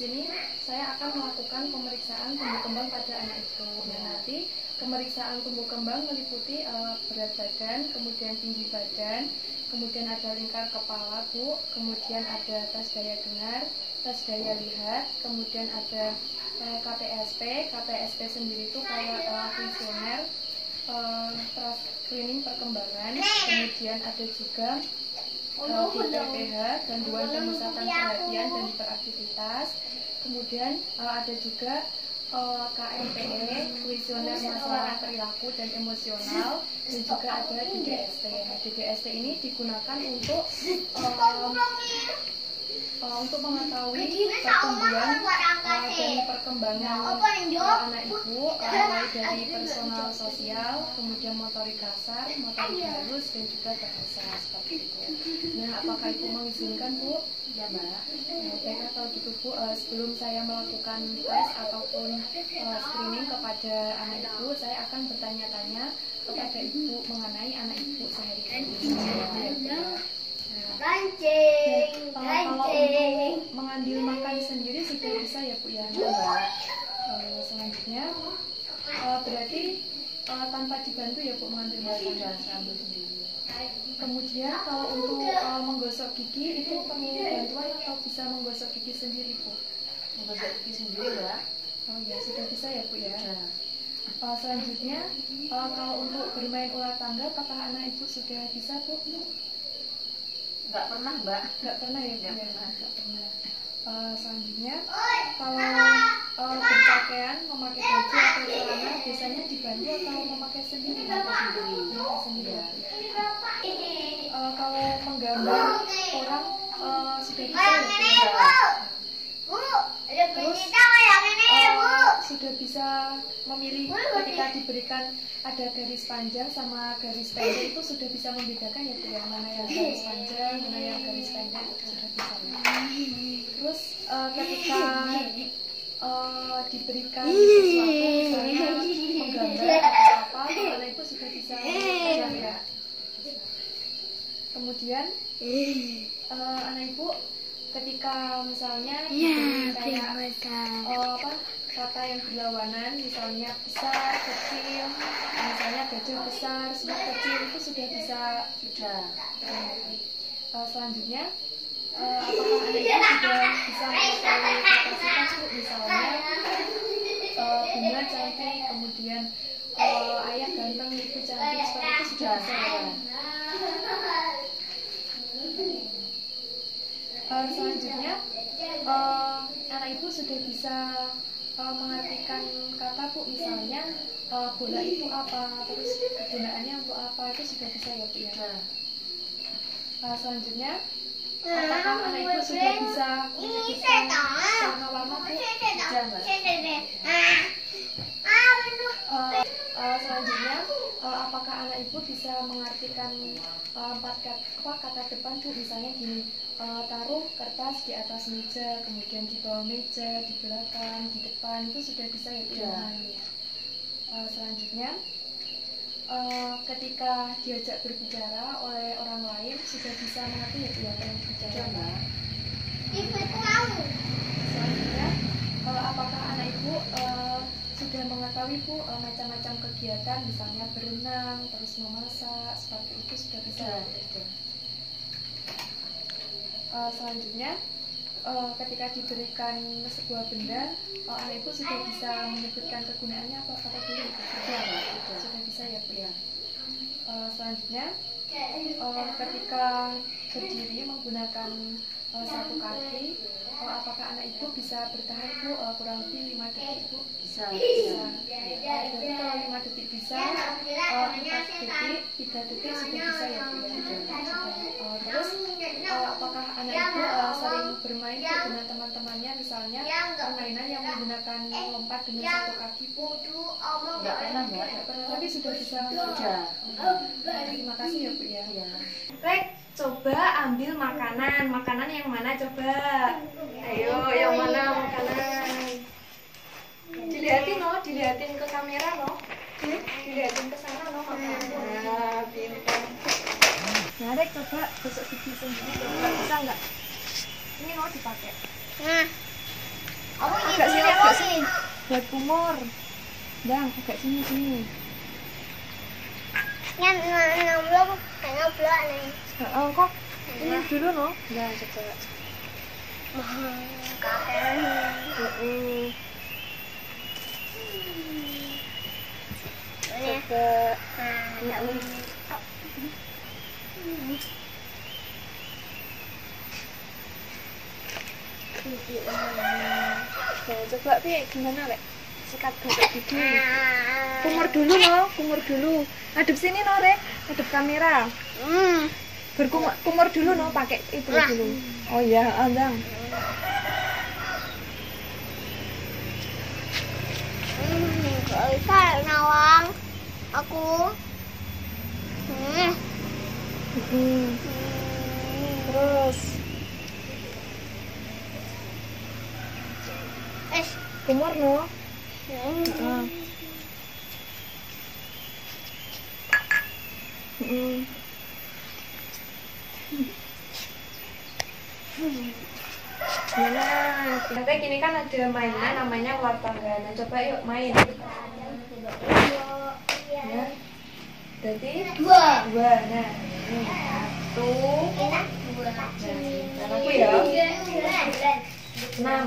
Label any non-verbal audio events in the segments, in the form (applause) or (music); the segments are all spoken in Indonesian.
sini saya akan melakukan pemeriksaan tumbuh kembang pada anak itu. Nah, nanti pemeriksaan tumbuh kembang meliputi eh, berat badan, kemudian tinggi badan, kemudian ada lingkar kepala, Bu, kemudian ada tes daya dengar, tes daya lihat, kemudian ada eh, KPSP. KPSP sendiri itu kayak kuesioner, eh, terus screening perkembangan, kemudian ada juga PPH, gangguan pemusatan perhatian dan hiperaktivitas. Kemudian uh, ada juga uh, KMPE, kuesioner masalah perilaku dan emosional, (laughs) dan juga ada DDST. Nah, DDST ini digunakan untuk uh, untuk mengetahui pertumbuhan uh, dan perkembangan uh, anak ibu uh, mulai dari personal sosial, kemudian motorik kasar, motorik halus dan juga bahasa seperti itu. Apakah ibu mengizinkan bu? Ya Mbak, baiklah kalau gitu bu, uh, sebelum saya melakukan tes ataupun uh, screening kepada anak ibu, saya akan bertanya-tanya kepada ibu mengenai anak ibu sehari-hari. Nah, Rancing, Uh, kalau untuk mengambil makan sendiri sudah bisa ya Bu ya. Mbak, Uh, selanjutnya uh, berarti uh, tanpa dibantu ya Bu mengambil makan. sendiri. Kemudian kalau untuk uh, menggosok gigi itu perlu bantuan atau bisa menggosok gigi sendiri Bu? Menggosok gigi sendiri Mbak. Oh ya sudah bisa ya Bu ya. Ya. Uh, selanjutnya uh, kalau untuk bermain ular tangga apakah anak ibu sudah bisa Bu? Nggak pernah Mbak. Nggak pernah ya Bu Nggak ya? pernah. Nggak pernah. Uh, selanjutnya kalau uh, berpakaian memakai baju atau celana biasanya dibantu atau Bu. Uh, sudah bisa memilih ketika diberikan ada garis panjang sama garis pendek itu sudah bisa membedakan ya yang mana yang garis panjang, mana yang garis pendek itu sudah bisa ya. Terus uh, ketika uh, diberikan sesuatu misalnya menggambar atau apa, anak ibu sudah bisa membedakan ya. Kemudian uh, anak ibu ketika misalnya diberi kayak oh, apa kata yang berlawanan misalnya besar bola itu apa? Terus kegunaannya untuk apa? Itu sudah bisa ya bu ya? Sudah. Eh, selanjutnya apakah anak ibu sudah bisa menyebutkan warna-warna bu Sudah Mbak. Eh, selanjutnya eh, apakah anak ibu bisa mengartikan eh, empat kata, apa, kata depan bu misalnya gini eh, taruh kertas di atas meja kemudian di bawah meja di belakang di depan itu sudah bisa ya bu Ya. Eh, selanjutnya eh, ketika diajak berbicara oleh orang lain sudah bisa mengerti ya apa yang dibicara Mbak. Selanjutnya, eh, apakah anak ibu eh, sudah mengetahui bu eh, macam-macam kegiatan, misalnya berenang, terus memasak, seperti itu sudah bisa. Sudah. Sudah. Eh, selanjutnya, eh, ketika diberikan sebuah benda, eh, anak ibu sudah bisa menyebutkan kegunaannya apa apa dulu? Bu? Sudah Mbak. Sudah. Sudah bisa ya bu. Ya. Eh, selanjutnya, eh, ketika berdiri menggunakan eh, satu kaki, eh, apakah anak ibu bisa bertahan bu eh, kurang lebih lima detik bu? Bisa. Bisa. Bisa. Jadi kalau lima detik bisa, empat detik, tiga detik sudah bisa ya bu ya. Eh, terus eh, apakah anak ibu eh, sering bermain bu dengan teman-temannya misalnya permainan yang menggunakan lompat dengan satu kaki Enggak pernah mbak. tapi sudah bisa Sudah. terima kasih ya bu ya Iya. Rek, coba ambil makanan. Makanan yang mana coba? Ayo, yang mana makanan? Dilihatin no, dilihatin ke kamera no. Dilihatin ke sana no makanan. Nah, pintar. Nah, Rek coba besok gigi sendiri coba bisa nggak? Ini no dipakai. Nah. Aku Agak sini, agak sini. Buat kumur. Bang, agak sini sini. Yang enam belum, enam belum nih. Oh, kok ini dulu no? Nah, coba. Kakek. Heeh. Ini. Coba. Nah, Nah, coba pi gimana rek? Sikat gigi. Kumur dulu no, kumur dulu. Adep sini no rek, adep kamera. Hmm. Berkumur kumur dulu no, pakai itu dulu. Oh iya, andang. Hmm, Gak bisa nawang. Aku. Hmm. Hmm. Terus Eh. kumur no. Heeh. Gimana? Nanti gini kan ada mainan namanya ular tangga. Nah, coba yuk main. Ya. Jadi Dua. dua. Nah, ini satu, Dua. dan aku ya enam.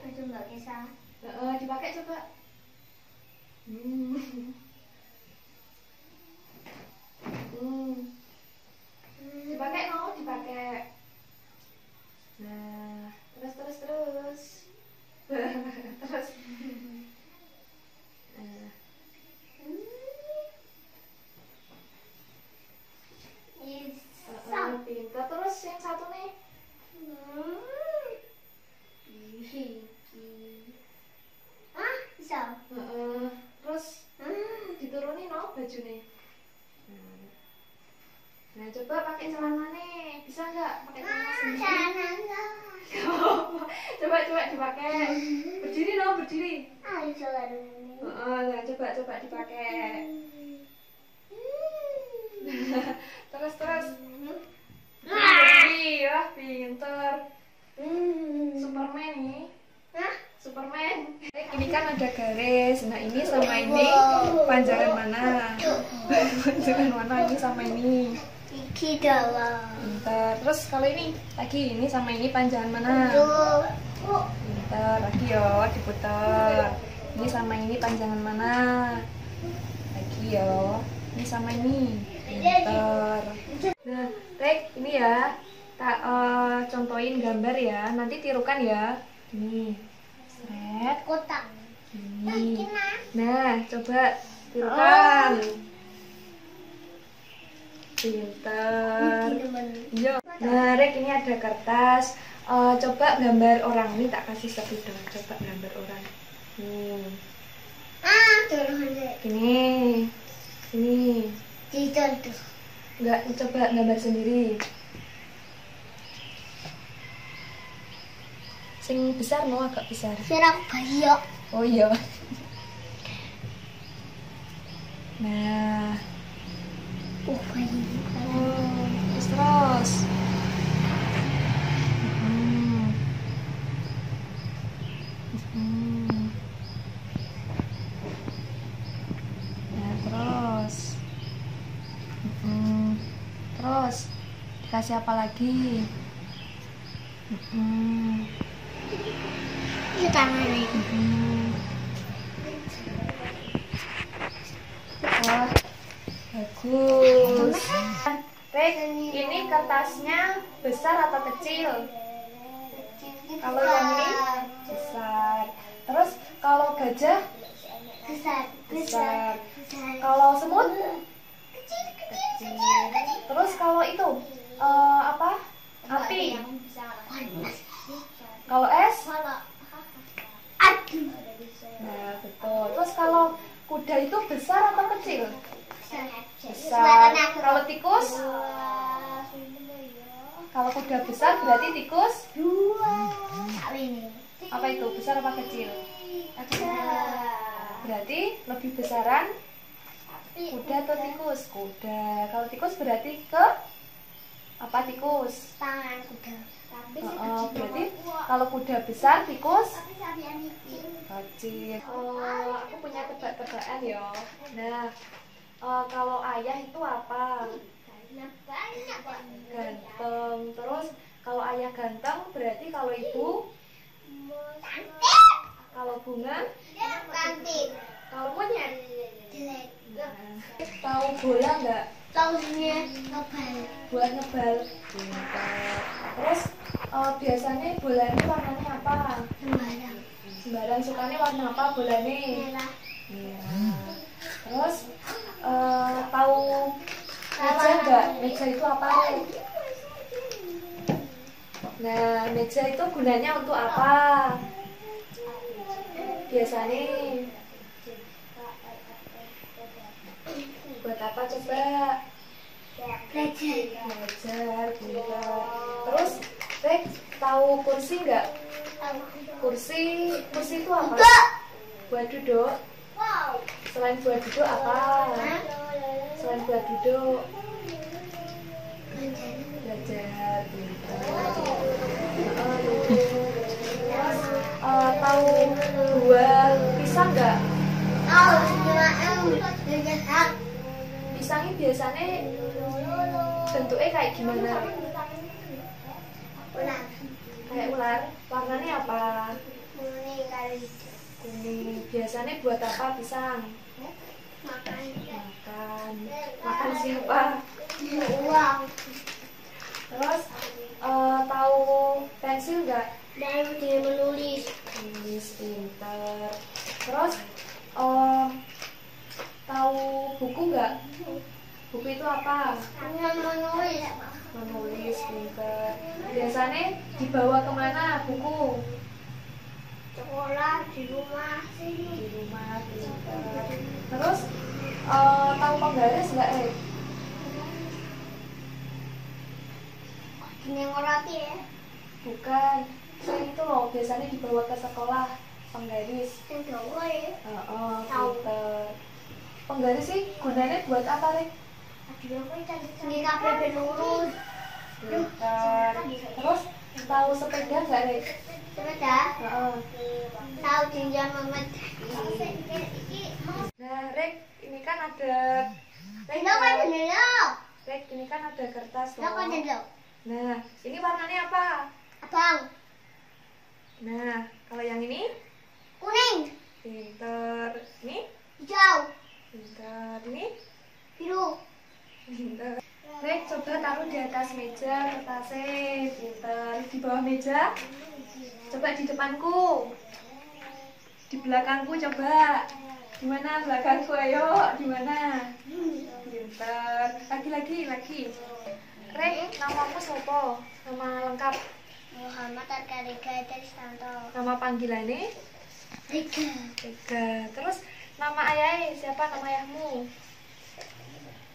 Baju nggak bisa. Heeh, dipakai coba. Hmm. (laughs) Hmm. Dipakai no, dipakai. Nah, terus terus terus. terus. Nah. Heeh, pintar. Terus yang satu nih. Ah, bisa. Heeh. Terus diturunin no baju nih. Nah, coba pakai celana nih. Bisa nggak pakai celana sendiri? (laughs) coba coba dipakai. Berdiri no, berdiri. Heeh, nah coba coba dipakai. (laughs) terus terus. Berdiri, wah pinter. Superman nih. Superman. Ini kan ada garis. Nah, ini sama ini panjangan mana? (laughs) panjangan mana ini sama ini? Gigi dalam. Pinter. Terus kalau ini lagi ini sama ini panjangan mana? Tuh. Pinter. Lagi yo diputar. Ini sama ini panjangan mana? Lagi yo. Ini sama ini. Pinter. Nah, Rek, ini ya. Tak eh, contohin gambar ya. Nanti tirukan ya. Nih. Set. Kotak. Ini. Nah, coba tirukan. Pinter. Iya. Nah, Rek ini ada kertas. Eh, coba gambar orang ini tak kasih satu dong. Coba gambar orang. Nih. Ah, turun deh. Ini. Ini. Dicontoh. Enggak, coba gambar sendiri. Sing besar no agak besar. Serak bayi. Oh iya. (laughs) Nah, Oh, terus hmm. ya, terus. Hmm. Apa lagi? Hmm. Itu tangan. Hmm. Wah, bagus kertasnya besar atau kecil? Kalau yang ini besar. Terus kalau gajah besar besar. Kalau semut kecil kecil. Terus kalau itu eh, apa? Api. Kalau es? aduh Nah, betul. Terus kalau kuda itu besar atau kecil? Besar. Kalau tikus? Kalau kuda besar berarti tikus dua ini apa itu? Besar apa kecil? Berarti lebih besaran kuda atau tikus? Kuda. Kalau tikus berarti ke apa tikus? tangan kuda tapi Oh, oh, berarti kalau kuda besar tikus kecil. Oh, aku punya tebak-tebakan ya. Nah, eh, kalau ayah itu apa? banyak Ganteng. Terus kalau ayah ganteng berarti kalau ibu, cantik kalau bunga, cantik kalau monyet. jelek Nah, tahu bola nggak? tahunnya ngebal Buat ngebal. Terus eh, biasanya bola ini warnanya apa? sembarang Sembarang sukanya warna apa bolanya? merah Merah. Terus eh, tahu meja nggak? Meja itu apa? Nah, meja itu gunanya untuk apa? Biasanya buat apa coba? belajar Belajar. Terus, Rek, tahu kursi nggak? Kursi, kursi itu apa? enggak Buat duduk. Selain buat duduk apa? Selain buat duduk, belajar, eh, tahu buah pisang nggak? tahu Pisangnya biasanya bentuknya kayak gimana? Ulang Kayak ular. Warnanya apa? kuning Kuning. Biasanya buat apa pisang? Makan Makan. Makan siapa? uang Terus eh, tahu pensil nggak? dan dia menulis Tulis pintar. Terus eh, tahu buku nggak? Buku itu apa? menulis Menulis pintar. Biasanya dibawa ke mana buku? Sekolah di rumah Di rumah. Terus eh, tahu penggaris nggak? Eh? ini ngeroti ya Bukan. Selain itu loh biasanya dibawa ke sekolah penggaris. yang ya Tahu. pintar. Penggaris sih gunanya buat apa, Rek? ini kafe lurus Pintar. Terus tahu sepeda nggak, Rek? Sepeda Heeh. tahu jenjang memet Nah, Rek, ini kan ada Rek, Lo kan dulu Rek, ini kan ada kertas Lo kan Nah, ini warnanya apa? abang Nah, kalau yang ini kuning pintar. Ini hijau pintar. Ini biru pintar. Rek, coba taruh di atas meja kertasnya. Pintar. Di bawah meja. Coba di depanku. Di belakangku coba. Di mana belakangku? Ayo, di mana? Pintar. Lagi lagi lagi. Rek, namamu siapa? Nama lengkap. Muhammad Arkarika Tristanto Nama panggilannya? Rika Tiga. Terus nama ayahnya siapa? Nama ayahmu?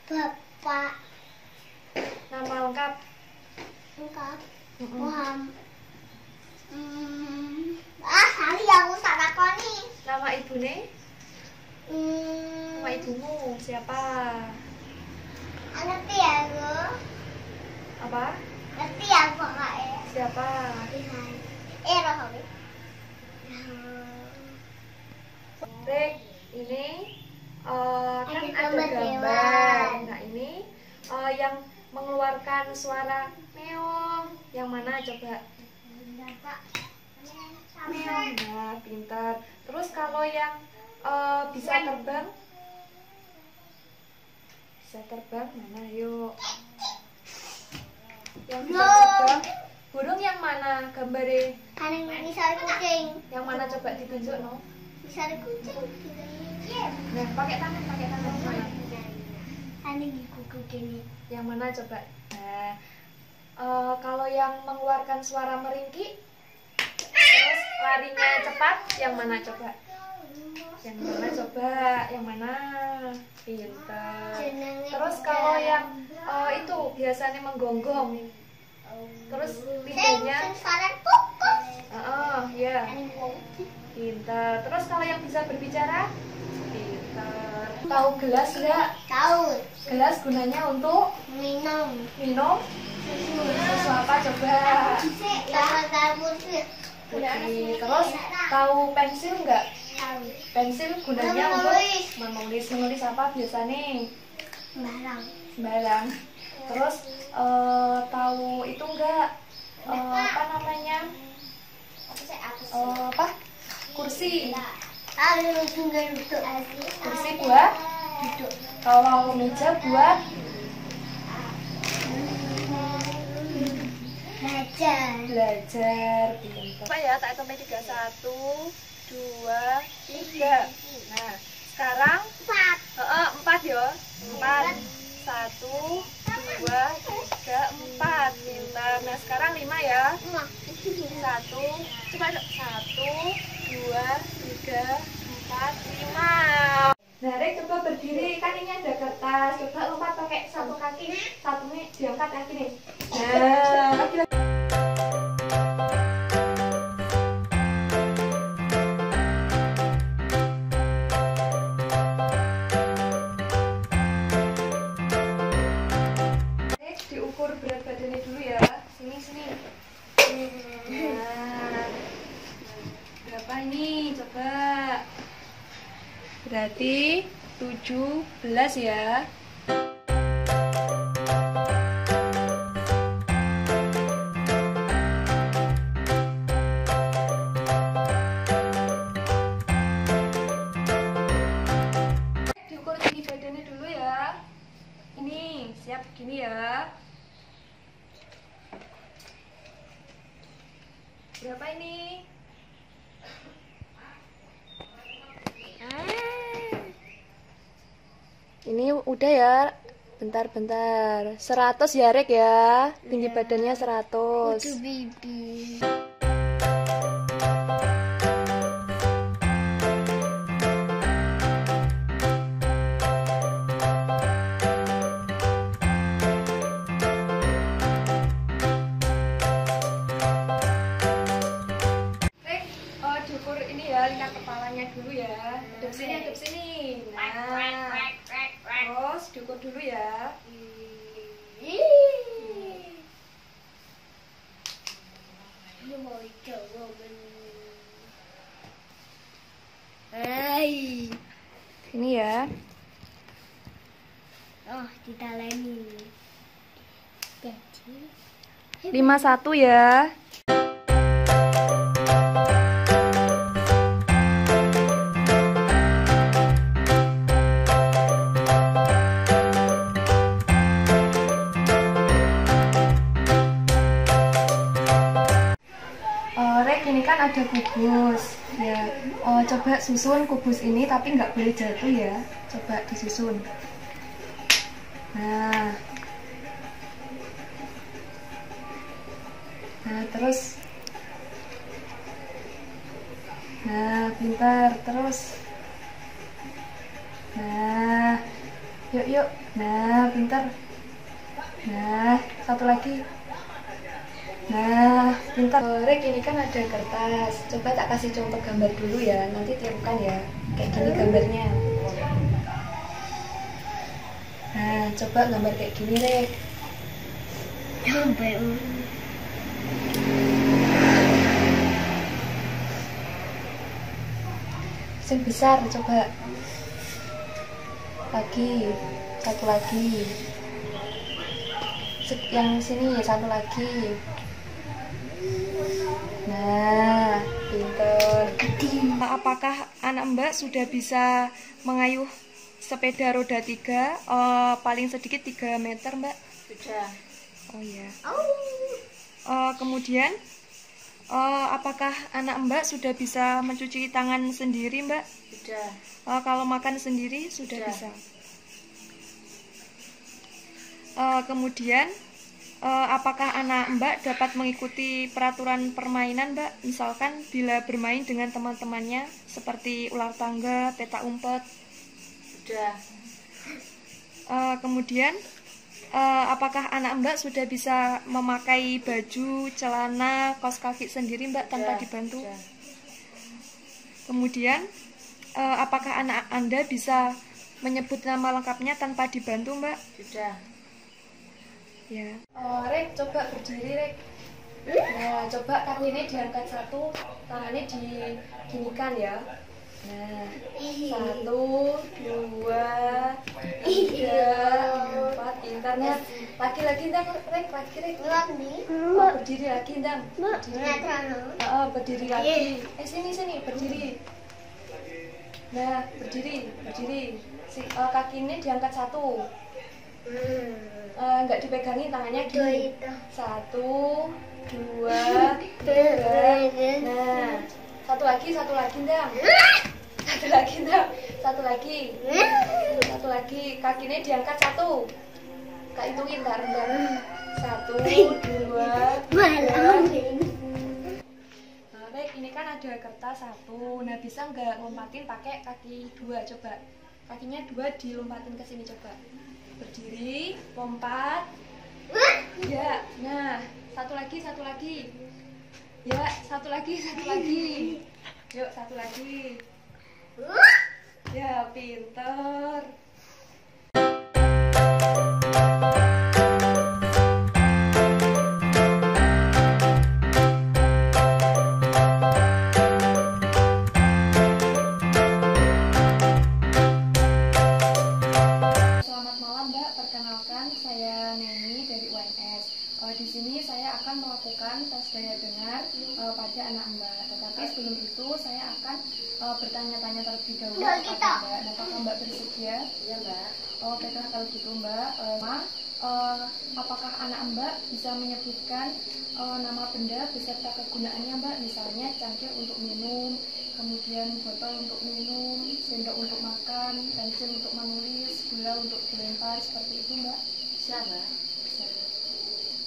Bapak Nama lengkap? Mm-mm. Muhammad hmm. Ah, kali aku salah koni Nama ibunya? hmm. Nama ibumu siapa? Ngerti ya aku Apa? Ngerti ya kak ya Siapa? Eh, roh Rek, ini eh, kan Ada ada gambar gambar. Nah ini eh, yang mengeluarkan suara meong. Yang mana coba? Nah, pintar. Terus kalau yang eh, bisa terbang? Bisa terbang mana? Yuk. Yang bisa terbang. Burung yang mana gambarnya? Ane misal kucing. Yang mana coba ditunjuk no? Misal kucing. Nah, pakai tangan, pakai tangan mana? Ane gigu kucing. Yang mana coba? Nah, eh, kalau yang mengeluarkan suara meringkik, terus larinya cepat, yang mana coba? Yang mana coba? Yang mana? Pintar. Terus kalau yang eh, itu biasanya menggonggong, terus lidahnya, oh ya, Ane mau. pintar. Terus kalau yang bisa berbicara, pintar. Tahu gelas nggak? Tahu. Gelas gunanya untuk Minum. minum susu apa coba? Kamu sih. Oke, terus tahu pensil nggak? Tahu. Pensil gunanya untuk Menulis. menulis. Apa biasanya? Barang. Sembarang. Terus eh, tahu itu nggak? Eh, apa namanya? Sih? Apa? Kursi. Duduk. Kursi buat duduk. kalau meja buat Belajar. belajar. Pintar. Apa ya? Tak hitung tiga satu, dua, tiga. Nah, sekarang Empat. Heeh, empat ya. Empat. Satu, dua, tiga, empat. Pintar. Nah, sekarang lima ya. Satu, coba. Satu, dua, tiga, empat, lima. Nah, Rek coba berdiri. Kan ini ada kertas. Coba lompat pakai satu kaki. Satunya diangkat kaki nih. Nah, 17 ya. Ini udah ya. Bentar-bentar. 100 ya, Rek ya. Tinggi badannya 100. bibi. Rek, 51 ya. Eh, ini kan ada kubus. Ya, eh, coba susun kubus ini tapi nggak boleh jatuh ya. Coba disusun. Nah, Nah, terus Nah, pintar. Terus Nah, yuk yuk. Nah, pintar. Nah, satu lagi. Nah, pintar. Oh, Rek, ini kan ada kertas. Coba tak kasih contoh gambar dulu ya. Nanti tirukan ya. Kayak gini gambarnya. Nah, coba gambar kayak gini, Rek. Sampai Yang besar coba. Lagi, satu lagi. Yang sini satu lagi. Nah, pinter. Apakah anak Mbak sudah bisa mengayuh sepeda roda tiga? Eh, paling sedikit 3 meter, Mbak. Sudah. Oh ya. Au. Eh, kemudian eh, apakah anak Mbak sudah bisa mencuci tangan sendiri, Mbak? Sudah. Eh, kalau makan sendiri sudah Sudah. bisa. Eh, kemudian eh, apakah anak Mbak dapat mengikuti peraturan permainan, Mbak? Misalkan bila bermain dengan teman-temannya seperti ular tangga, petak umpet. Sudah. Eh, kemudian eh, apakah anak Mbak sudah bisa memakai baju, celana, kaos kaki sendiri, Mbak, tanpa Sudah. dibantu? Sudah. Kemudian, eh, apakah anak Anda bisa menyebut nama lengkapnya tanpa dibantu, Mbak? Sudah. Ya. Oh, Rek, coba berdiri, Rek. Nah, coba kaki ini diangkat satu, tangannya diginikan ya. Nah, satu, dua, tiga, empat, pintarnya. Lagi-lagi, Ndang, Rek, lagi, Rek. Oh, berdiri lagi, Ndang. Berdiri. Oh, berdiri lagi. Eh sini sini berdiri. Nah berdiri berdiri. Si eh, kaki ini diangkat satu. Eh, nggak dipegangin tangannya gini. Satu, dua, (laughs) tiga. Nah satu lagi satu lagi ndang. Satu lagi ndang. Satu lagi. Satu lagi kaki ini diangkat satu. Kak hitungin ntar ntar. Satu, dua. Nah, Rek, ini kan ada kertas satu. Nah, bisa nggak lompatin pakai kaki dua? Coba. Kakinya dua dilompatin ke sini coba. Berdiri, lompat. Ya, nah, satu lagi, satu lagi. Ya, satu lagi, satu lagi. Yuk, satu lagi. Ya, pinter. Daya dengar eh, pada anak Mbak. Tetapi sebelum itu saya akan eh, bertanya-tanya terlebih dahulu Mbak, kepada. Mbak. Apakah Mbak bersedia? Iya, Mbak. Oh, baiklah kalau gitu Mbak. Eh, Ma, eh, apakah anak Mbak bisa menyebutkan eh, nama benda beserta kegunaannya Mbak? Misalnya cangkir untuk minum, kemudian botol untuk minum, sendok untuk makan, pensil untuk menulis, gula untuk dilempar, seperti itu Mbak. Mbak.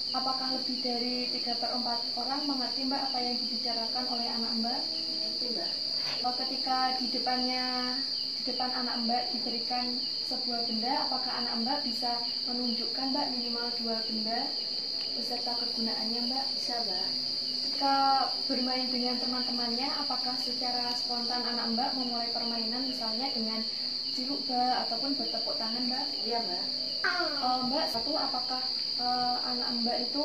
Apakah lebih dari 3 per 4 orang mengerti Mbak apa yang dibicarakan oleh anak Mbak? Mbak. Oh, ketika di depannya di depan anak Mbak diberikan sebuah benda, apakah anak Mbak bisa menunjukkan Mbak minimal dua benda beserta kegunaannya Mbak? Bisa, Mbak. Ketika bermain dengan teman-temannya, apakah secara spontan anak Mbak memulai permainan misalnya dengan ciluk Mbak ataupun bertepuk tangan Mbak? Iya, Mbak. Eh, Mbak, satu apakah eh, anak Mbak itu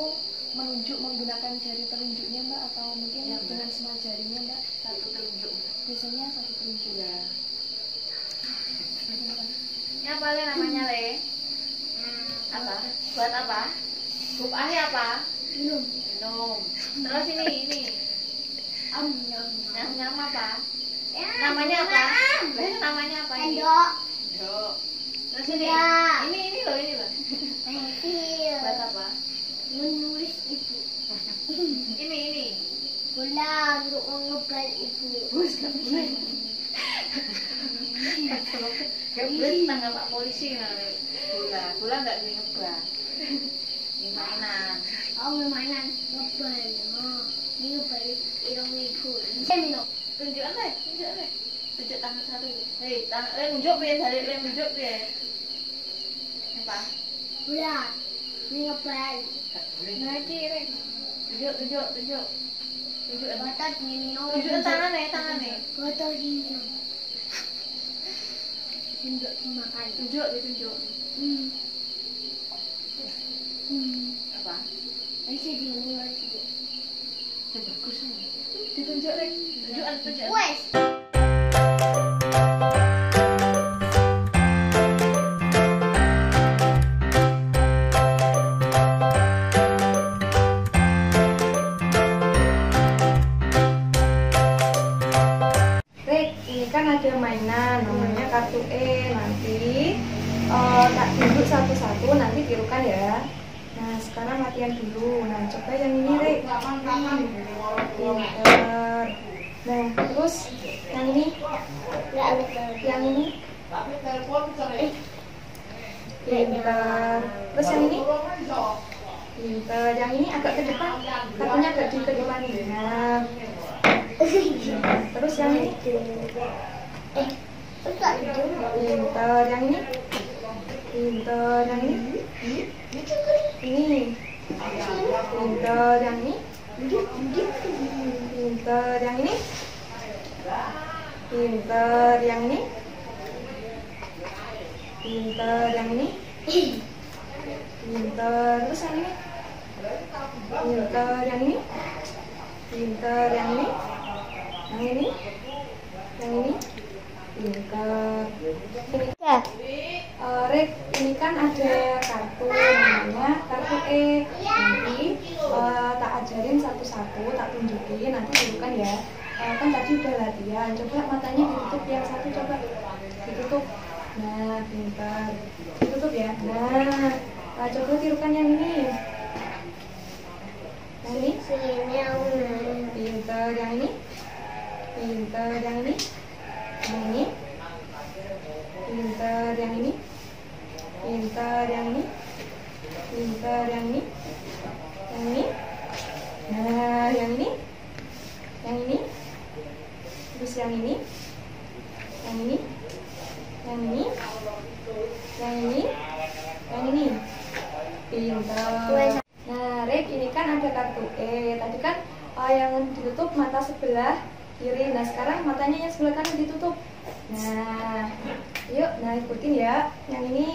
menunjuk menggunakan jari telunjuknya Mbak atau mungkin Iya, Mbak. dengan semua jarinya Mbak? Satu telunjuk. Biasanya satu telunjuk. Iya. Ini apa Le namanya, Le? Hmm, Apa? Buat apa? Huruf A nya apa? Minum. Minum. Terus ini, ini. Om, nyam, Nyam, nyam apa? Ya, Namanya apa? namanya apa ini? Sendok. Sendok. Ini. Iya. Ini, ini loh, ini loh. Buat apa? Menulis ibu. Ini, ini. Bola untuk boleh. Gak boleh tetangga Pak Polisi namanya. Bola, bola gak boleh ngebak. Ini mainan. Oh, mainan ngebal. Ini ngebal irong ibu. Saya minum. Tunjukkan deh, tunjuk deh. Tunjuk tangan satu. Hei, tangan, le nunjuk piye, balik le nunjuk piye. Apa? Bola. Ini ngebal. Gak boleh. Nah, iki Rek. Tunjuk, tunjuk, tunjuk. Tunjuk, Botol diminum. tunjuk tangan nih, tangan nih. Botol diminum. Sendok dimakan. Tunjuk, ditunjuk. Hmm. Hmm. Apa? Masih diminum. Ya bagus nih. Ditunjuk Rek. Tunjuk, tunjuk. Wes. Yang ini? Pinter. Yang ini agak ke depan. Kakinya agak di ke depan. Nah. Terus yang ini? Eh. Pinter. Yang ini? Pinter. Yang ini? Ini. Pinter. Yang ini? Pinter. Yang ini? Pinter. Yang ini? Pinter. Yang ini? Pinter. Terus yang ini? Pinter. Yang ini? Pinter. Yang ini? Yang ini? Yang ini? Pinter. Ini Ya. Eh, Rek, ini kan ada kartu namanya kartu E. Nanti eh, tak ajarin satu-satu, tak tunjukin, nanti dulu kan ya. Eh, kan tadi udah latihan, coba matanya ditutup yang satu coba ditutup. Nah, pintar. Ditutup ya. Nah, eh, coba tirukan yang ini. Yang ini, Sini aku. Yang ini, pintar. Yang ini, yang ini, pintar. Yang ini, pintar. Yang ini, pintar. Yang ini, yang ini. Nah, yang ini, yang ini, terus yang ini, yang ini, yang ini, yang ini, yang ini, pintar. Nah, Rek, ini kan ada kartu E. Tadi kan eh, yang ditutup mata sebelah kiri. Nah, sekarang matanya yang sebelah kanan ditutup. Nah, yuk, nah ikutin ya. Yang ini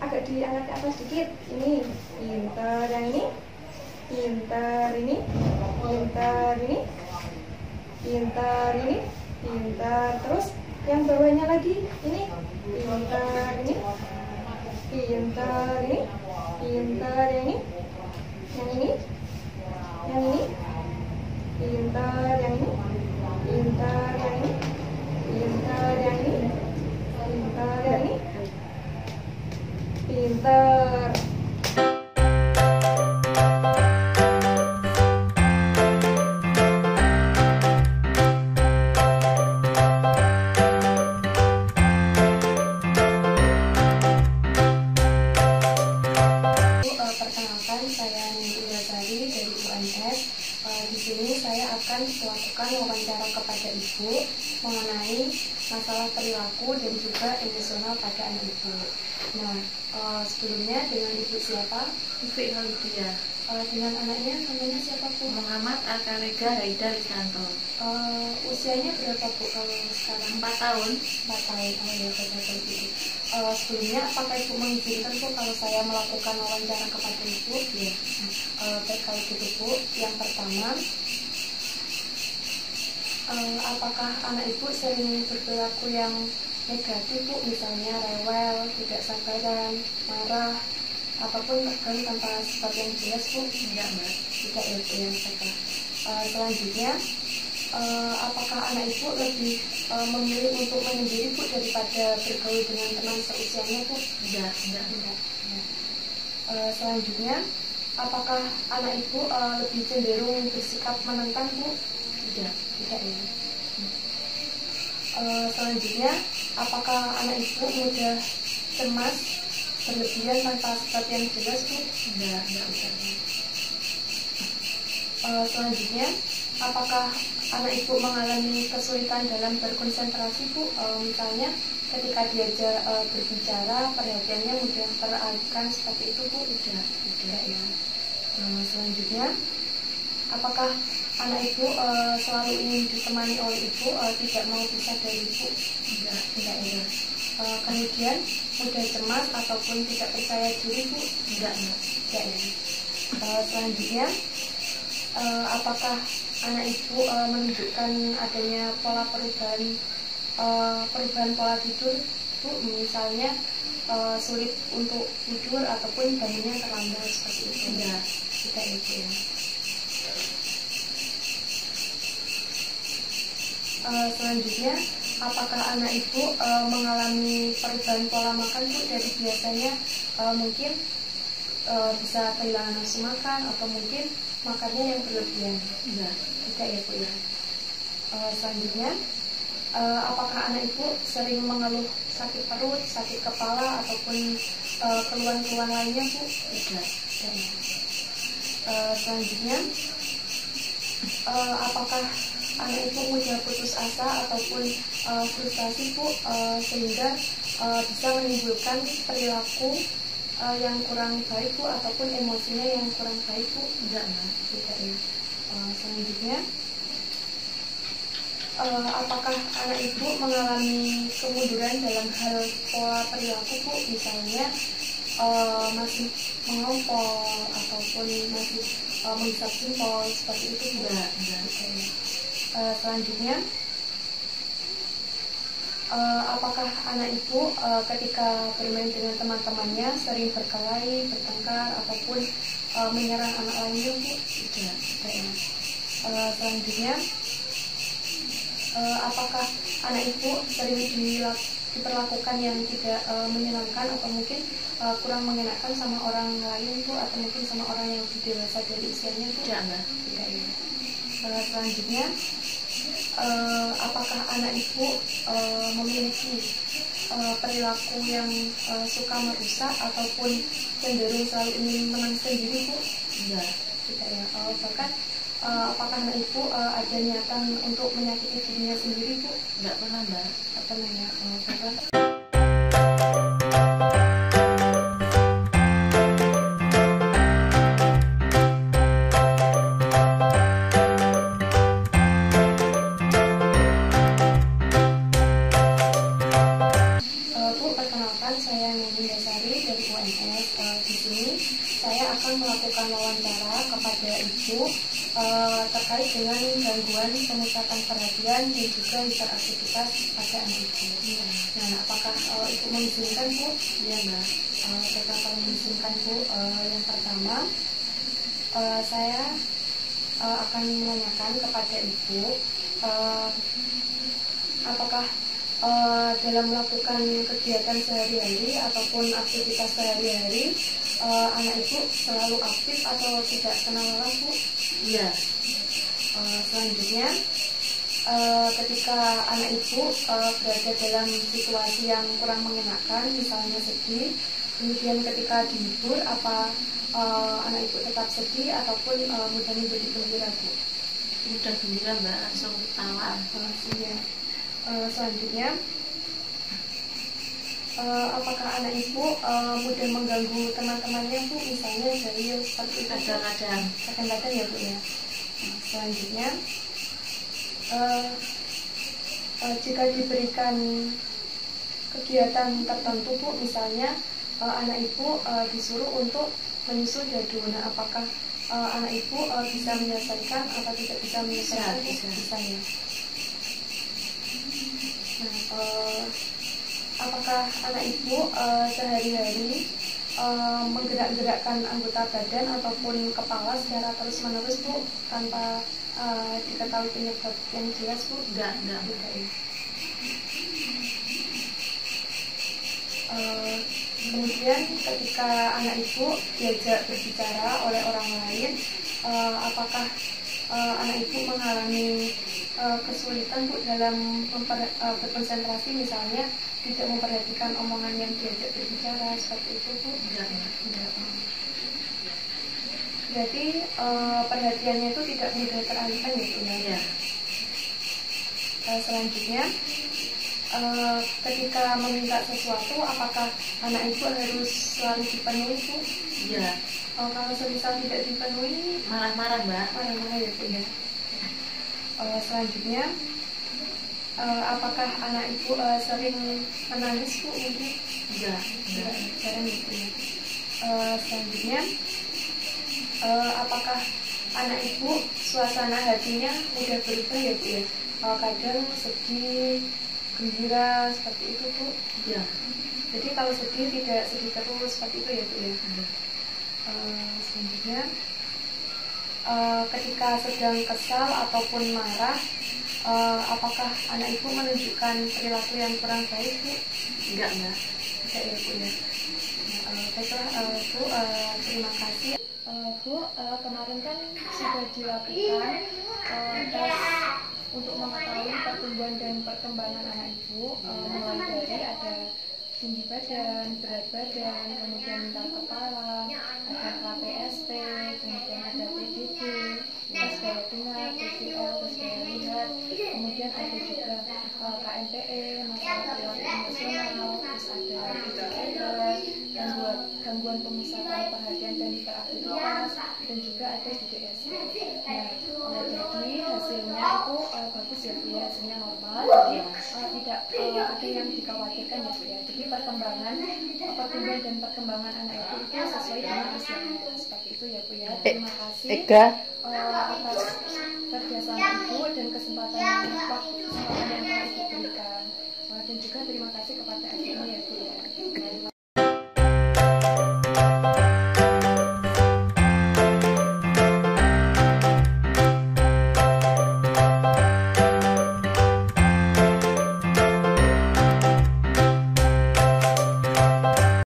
agak diangkat ke atas sedikit. Ini pintar. Yang ini pintar. Ini pintar. Ini pintar. Ini pintar. Terus yang bawahnya lagi ini pintar. Ini pintar. Ini pintar yang ini yang ini yang ini pintar yang ini pintar yang ini pintar yang ini pintar yang ini pintar ibu mengenai masalah perilaku dan juga emosional pada anak ibu. Nah, eh, sebelumnya dengan ibu siapa? Ibu Halidia Eh, dengan anaknya namanya siapa bu? Muhammad Akarega Haida Risanto Eh, usianya berapa bu kalau sekarang? 4 tahun Empat tahun. Oh ya, betul betul ibu. Eh, sebelumnya apakah ibu mengizinkan bu kalau saya melakukan wawancara kepada ibu? ya Eh, baik kalau gitu Bu, yang pertama eh, apakah anak ibu sering berperilaku yang negatif Bu, misalnya rewel, tidak sabaran, marah, ataupun bahkan tanpa sebab yang jelas Bu? enggak mbak Tidak ya yang sabar. Eh, selanjutnya, eh, apakah anak ibu lebih eh, memilih untuk menyendiri Bu daripada bergaul dengan teman seusianya Bu? enggak Tidak. Eh, selanjutnya, apakah anak ibu eh, lebih cenderung bersikap menentang bu? Tidak Tidak ya. Eh, selanjutnya, apakah anak ibu mudah cemas berlebihan tanpa sebab yang jelas bu? enggak enggak bisa Eh, selanjutnya, apakah anak ibu mengalami kesulitan dalam berkonsentrasi bu? Eh, misalnya ketika diajak eh, berbicara, perhatiannya mudah teralihkan seperti itu bu? Tidak, tidak ya. Eh, selanjutnya, apakah anak ibu eh, selalu ingin ditemani oleh ibu, eh, tidak mau pisah dari ibu? enggak Tidak ya. Eh, kemudian mudah cemas ataupun tidak percaya diri bu? enggak Tidak ya. Eh, selanjutnya, eh, apakah anak ibu eh, menunjukkan adanya pola perubahan eh, perubahan pola tidur bu misalnya eh, sulit untuk tidur ataupun bangunnya terlambat seperti itu enggak tidak ya bu ya Eh, selanjutnya apakah anak ibu eh, mengalami perubahan pola makan bu dari biasanya eh, mungkin eh, bisa kehilangan nafsu makan atau mungkin makannya yang berlebihan. Enggak. Tidak ya bu ya. Eh, selanjutnya, eh, apakah anak ibu sering mengeluh sakit perut, sakit kepala ataupun keluhan-keluhan lainnya bu? Tidak. Eh, selanjutnya, eh, apakah anak ibu mudah putus asa ataupun eh, frustasi bu eh, sehingga eh, bisa menimbulkan perilaku eh, yang kurang baik bu ataupun emosinya yang kurang baik bu? Enggak. Tidak ya. Eh, selanjutnya, eh, apakah anak ibu mengalami kemunduran dalam hal pola perilaku bu? Misalnya eh, masih mengompol ataupun masih eh, menghisap jempol seperti itu? Enggak, enggak. Eh, selanjutnya, eh, apakah anak ibu eh, ketika bermain dengan teman-temannya sering berkelahi, bertengkar ataupun eh, menyerang anak lainnya bu? Tidak. Tidak ya. Eh, selanjutnya, eh, apakah anak ibu sering dilak- diperlakukan yang tidak eh, menyenangkan atau mungkin eh, kurang mengenakan sama orang lain bu atau mungkin sama orang yang lebih dewasa dari usianya bu? Tidak. Tidak ya. Eh, selanjutnya, eh, apakah anak ibu eh, memiliki eh, perilaku yang eh, suka merusak ataupun cenderung selalu ingin menang sendiri bu? Enggak. Tidak ya. Oh, bahkan eh, apakah anak ibu eh, ada niatan untuk menyakiti dirinya sendiri bu? Enggak pernah, Mbak. Tak pernah ya. Oh, bahkan dengan gangguan pemusatan perhatian dan juga hiperaktivitas pada anak Ibu. Nah, apakah eh, Ibu mengizinkan Bu? Iya, Mbak. Eh, Baiklah, kalau mengizinkan Bu, eh, yang pertama eh, saya eh, akan menanyakan kepada Ibu eh, apakah eh, dalam melakukan kegiatan sehari-hari ataupun aktivitas sehari-hari eh, anak ibu selalu aktif atau tidak kenal lelah bu? Iya. Eh, selanjutnya eh, ketika anak ibu eh, berada dalam situasi yang kurang mengenakan, misalnya sedih, kemudian ketika dihibur apa anak ibu tetap sedih ataupun mudah menjadi gembira bu? Udah gembira, Mbak. Langsung ketawa. Iya. Eh, selanjutnya, eh, apakah anak ibu eh, mudah mengganggu teman-temannya bu? Misalnya dari seperti. Kadang-kadang. Kadang-kadang ya bu ya. Selanjutnya, eh, eh, jika diberikan kegiatan tertentu bu, misalnya eh, anak ibu eh, disuruh untuk menyusul dadu. Nah, apakah eh, anak ibu eh, bisa menyelesaikan atau tidak bisa menyelesaikan? Bisa, bisa. ya. Nah, eh, apakah anak ibu eh, sehari-hari eh, menggerak-gerakkan anggota badan ataupun kepala secara terus-menerus bu tanpa eh, diketahui penyebab yang jelas bu? Enggak, enggak. Tidak ya. Eh, kemudian ketika anak ibu diajak berbicara oleh orang lain, eh, apakah eh, anak ibu mengalami eh, kesulitan bu dalam memper- eh, berkonsentrasi misalnya tidak memperhatikan omongan yang diajak berbicara seperti itu bu? Mbak. Tidak. Berarti eh, perhatiannya itu tidak mudah teralihkan ya bu ya? Iya. Selanjutnya, ketika meminta sesuatu, apakah anak ibu harus selalu dipenuhi bu? Iya. Eh, kalau semisal tidak dipenuhi, Marah-marah, Mbak. marah-marah ya bu ya. Eh, selanjutnya, eh, apakah anak ibu eh, sering menangis bu mungkin? Enggak. Tidak, Enggak. jarang ya bu ya. Eh, selanjutnya, eh, apakah anak ibu suasana hatinya mudah berubah ya bu ya? Eh, kadang sedih, gembira seperti itu bu. Iya. Jadi kalau sedih tidak sedih terus seperti itu ya bu ya. Iya. Eh, selanjutnya, eh, ketika sedang kesal ataupun marah, eh, apakah anak ibu menunjukkan perilaku yang kurang baik bu? Enggak, Mbak. Tidak ya bu ya. Eh, baiklah eh, Bu, eh, terima kasih. Eh, Bu, eh, kemarin kan sudah dilakukan eh, tes untuk mengetahui pertumbuhan dan perkembangan anak ibu, eh, mulai dari ada tinggi badan, berat badan, kemudian minta kepala, ada KPST, kemudian ada PDD, tes daya dengar, PCL, tes daya lihat, kemudian ada juga eh, KMPE, masalah perilaku emosional, terus ada PCL, gangguan, gangguan pemusatan perhatian dan hiperaktivitas, dan juga ada DDS. Nah, eh, jadi hasilnya itu eh, bagus ya Bu ya, hasilnya normal, jadi eh, tidak eh, ada yang dikhawatirkan ya Bu ya. Jadi perkembangan, eh, pertumbuhan dan perkembangan anak